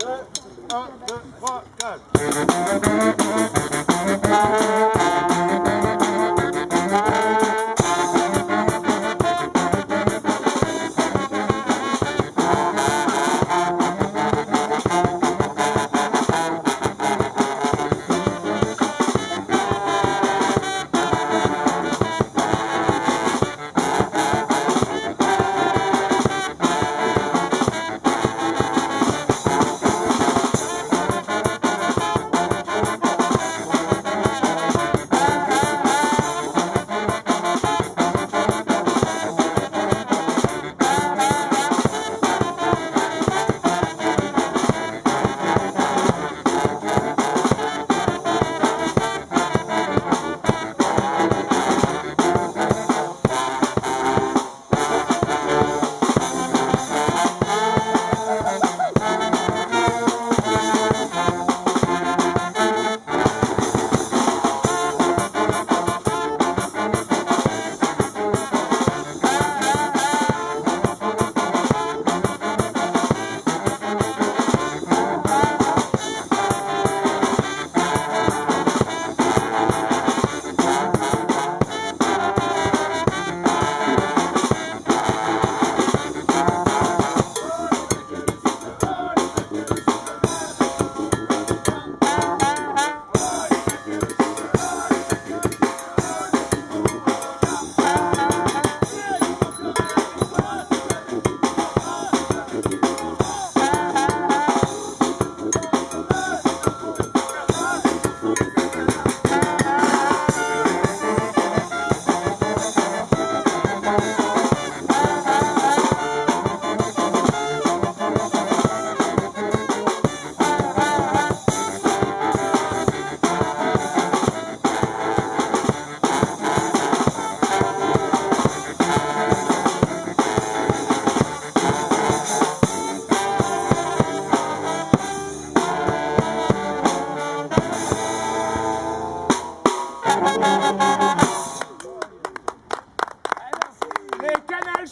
1, 2, 3, 4.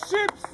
ships!